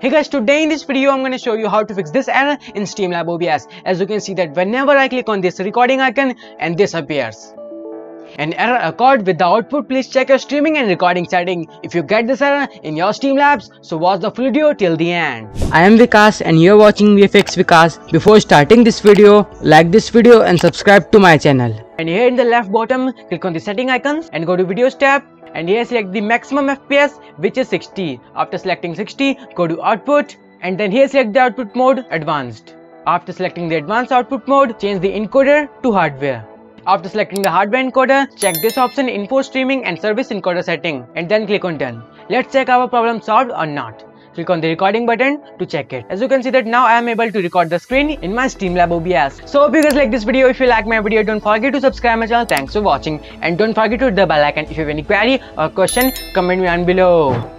Hey guys, today in this video I'm going to show you how to fix this error in Streamlab OBS. As you can see that whenever I click on this recording icon and this appears. An error occurred with the output, please check your streaming and recording setting. If you get this error in your Streamlabs, so watch the full video till the end. I am Vikas and you're watching VFX Vikas. Before starting this video, like this video and subscribe to my channel. And here in the left bottom, click on the setting icons and go to videos tab and here select the maximum FPS which is 60. After selecting 60, go to output and then here select the output mode advanced. After selecting the advanced output mode, change the encoder to hardware. After selecting the hardware encoder, check this option enforce streaming and service encoder setting and then click on done. Let's check our problem solved or not. Click on the recording button to check it. As you can see that now I am able to record the screen in my Streamlab OBS. So if you guys like this video, if you like my video, don't forget to subscribe my channel. Thanks for watching and don't forget to hit the bell icon. If you have any query or question, comment me down below.